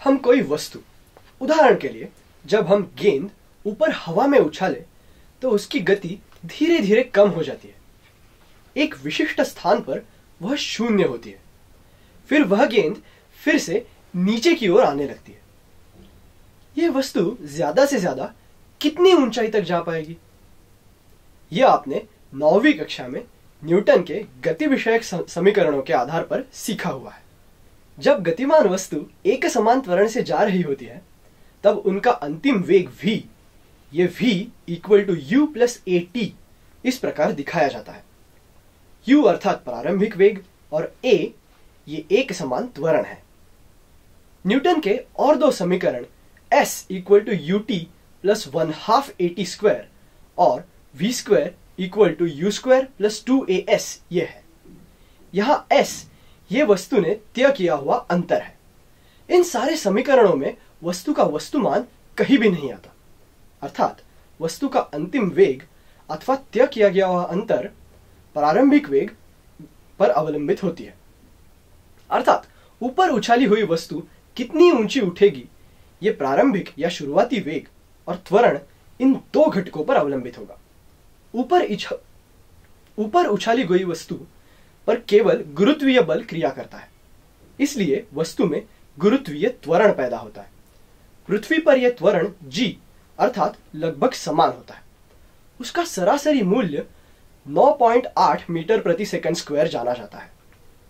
हम कोई वस्तु। उदाहरण के लिए, जब हम गेंद ऊपर हवा में उछाले तो उसकी गति धीरे धीरे कम हो जाती है। एक विशिष्ट स्थान पर वह शून्य होती है। फिर वह गेंद फिर से नीचे की ओर आने लगती है। यह वस्तु ज़्यादा से ज़्यादा कितनी ऊंचाई तक जा पाएगी? यह आपने नौवीं कक्षा में न्यूटन के गति विषयक समीकरणों के आधार पर सीखा हुआ है। जब गतिमान वस्तु एक समान त्वरण से जा रही होती है, तब उनका अंतिम वेग v, ये v equal to u plus a t इस प्रकार दिखाया जाता है। U अर्थात प्रारंभिक वेग और a, ये एक समान त्वरण है। न्यूटन के और दो समीकरण s equal to u t plus one half a t square और v square equal to u square plus two a s ये है। यहाँ s ये वस्तु ने तय किया हुआ अंतर है। इन सारे समीकरणों में वस्तु का वस्तुमान कहीं भी नहीं आता। अर्थात, वस्तु का अंतिम वेग अथवा तय किया गया हुआ अंतर प्रारंभिक वेग पर अवलंबित होती है। अर्थात, ऊपर उछाली हुई वस्तु कितनी ऊँची उठेगी यह प्रारंभिक या शुरुआती वेग और त्वरण इन दो घटकों पर अवलंबित होगा। ऊपर ऊपर उछाली गई वस्तु पर केवल गुरुत्वीय बल क्रिया करता है। इसलिए वस्तु में गुरुत्वीय त्वरण पैदा होता है। पृथ्वी पर यह त्वरण g अर्थात लगभग समान होता है। उसका सरासरी मूल्य 9.8 मीटर प्रति सेकंड स्क्वायर जाना जाता है।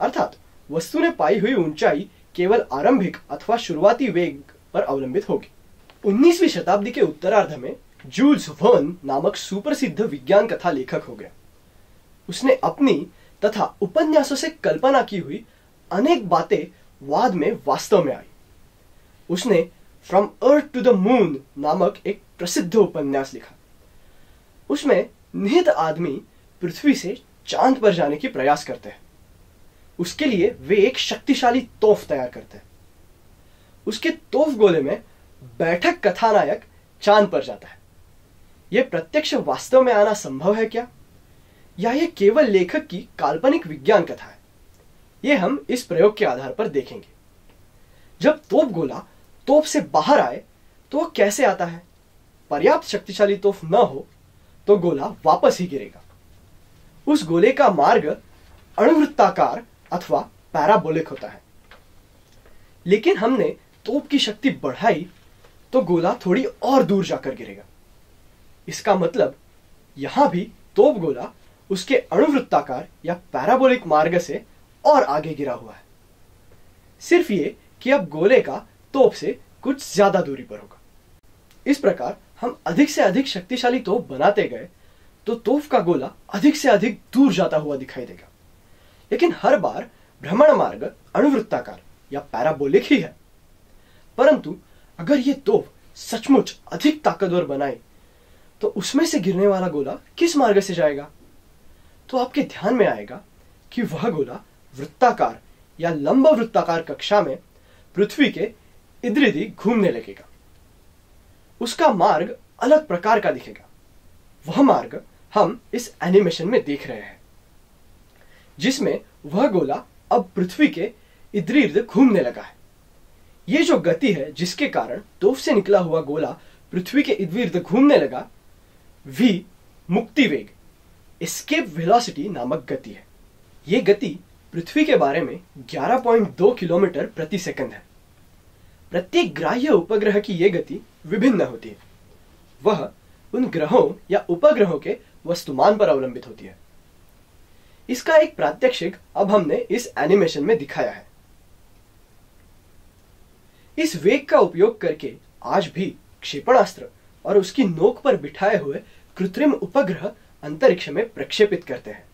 अर्थात वस्तु ने पाई हुई ऊंचाई केवल आरंभिक अथवा शुरुआती वेग पर अवलंबित होगी। 19वीं शताब्दी के उत्तरार्ध में जूल्स वर्न नामक सुप्रसिद्ध विज्ञान कथा लेखक हो गया। उसने अपनी तथा उपन्यासों से कल्पना की हुई अनेक बातें वाद में वास्तव में आई। उसने from earth to the moon नामक एक प्रसिद्ध उपन्यास लिखा। उसमें निहित आदमी पृथ्वी से चाँद पर जाने की प्रयास करते हैं। उसके लिए वे एक शक्तिशाली तोफ तैयार करते हैं। उसके तोफ गोले में बैठक कथानायक चाँद पर जाता है। यह प्रत्यक्ष वास्तव में आना संभव है क्या? या यह केवल लेखक की काल्पनिक विज्ञान कथा है? यह हम इस प्रयोग के आधार पर देखेंगे। जब तोप गोला तोप से बाहर आए तो वह कैसे आता है? पर्याप्त शक्तिशाली तोप न हो तो गोला वापस ही गिरेगा। उस गोले का मार्ग अणुवृत्ताकार अथवा पैराबोलिक होता है। लेकिन हमने तोप की शक्ति बढ़ाई तो गोला थोड़ी और दूर जाकर गिरेगा। इसका मतलब यहाँ भी तोप गोला उसके अणुवृत्ताकार या पैराबोलिक मार्ग से और आगे गिरा हुआ है। सिर्फ़ ये कि अब गोले का तोप से कुछ ज़्यादा दूरी पर होगा। इस प्रकार हम अधिक से अधिक शक्तिशाली तोप बनाते गए तो तोप का गोला अधिक से अधिक दूर जाता हुआ दिखाई देगा। लेकिन हर बार भ्रमण मार्ग अणुवृत्ताकार या पैराबोलिक ही है। परंतु अगर ये तोप सचमुच अधिक ताकतवर बनाए तो उसमें से गिरने वाला गोला किस मार्ग से जाएगा? तो आपके ध्यान में आएगा कि वह गोला वृत्ताकार या लंब वृत्ताकार कक्षा में पृथ्वी के इधर घूमने लगेगा। उसका मार्ग अलग प्रकार का दिखेगा। वह मार्ग हम इस एनिमेशन में देख रहे हैं, जिसमें वह गोला अब पृथ्वी के इधर इर्द घूमने लगा है। ये जो गति है, जिसके कारण तोफ से निकला हुआ गोला पृथ्वी के इधर इर्द घूमने लगा, वी मुक्ति वेग एस्केप वेलोसिटी नामक गति है। यह गति पृथ्वी के बारे में 11.2 किलोमीटर प्रति सेकंड है। प्रत्येक ग्राह्य उपग्रह की यह गति विभिन्न होती है। वह उन ग्रहों या उपग्रहों के वस्तुमान पर अवलंबित होती है। इसका एक प्रात्यक्षिक अब हमने इस एनिमेशन में दिखाया है। इस वेग का उपयोग करके आज भी क्षेपणास्त्र और उसकी नोक पर बिठाए हुए कृत्रिम उपग्रह अंतरिक्ष में प्रक्षेपित करते हैं।